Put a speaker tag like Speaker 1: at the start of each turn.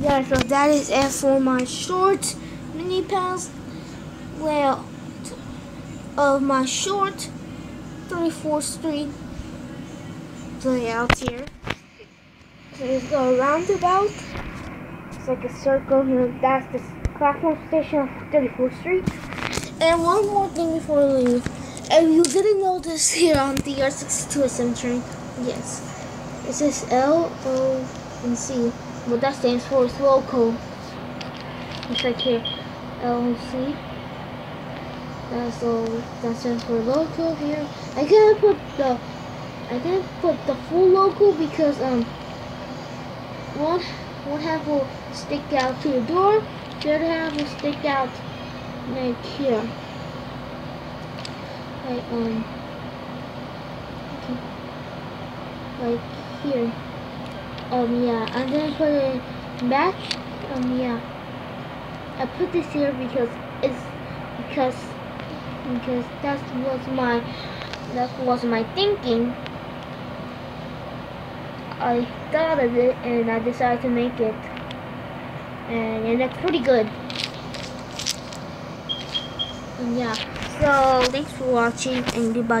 Speaker 1: Yeah, so that is it for my short mini pass. Well, of my short 34th Street layout here. So it's a roundabout. It's like a circle here. That's the platform station of 34th Street. And one more thing before we leave. If you didn't notice here on the R62 SM train, yes, it says L O and C. What that stands for is local. It's like here, L O C. That's all. That stands for local here. I can't put the I didn't put the full local because um one one half will stick out to the door, the other half will stick out like here. Like um like here. Um yeah, I'm gonna put it back. Um yeah. I put this here because it's because because that was my that was my thinking. I thought of it and I decided to make it. And, and that's pretty good. And yeah, so thanks for watching and goodbye.